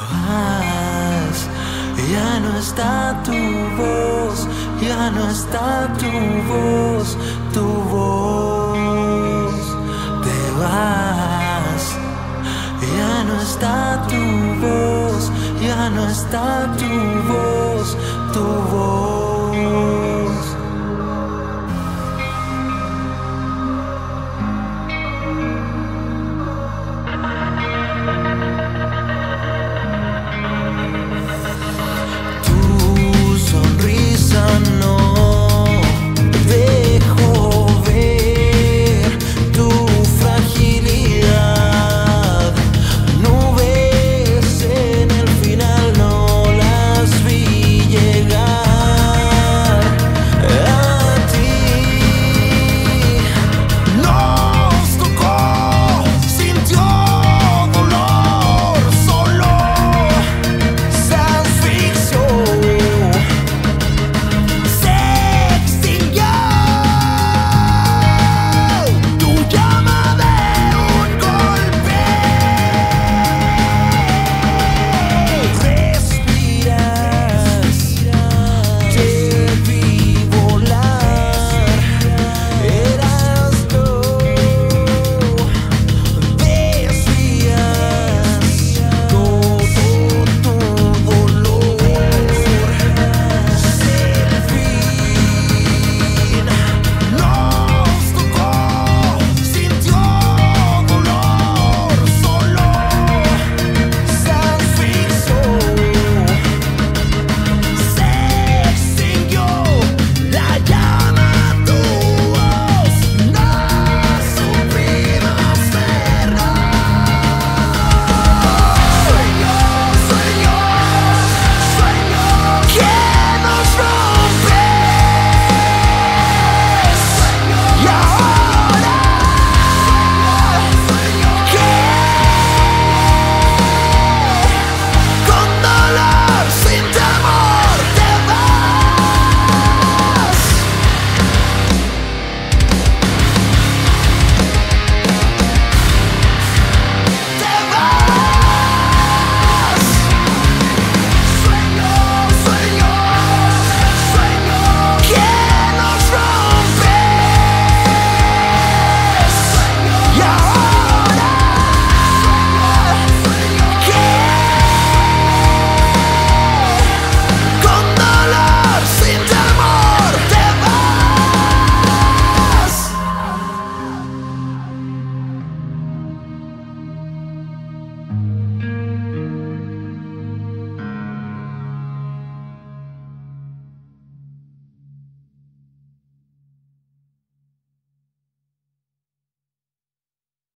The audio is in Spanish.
Vas, ya no está tu voz, ya no está tu voz, tu voz. Te vas, ya no está tu voz, ya no está tu voz, tu voz.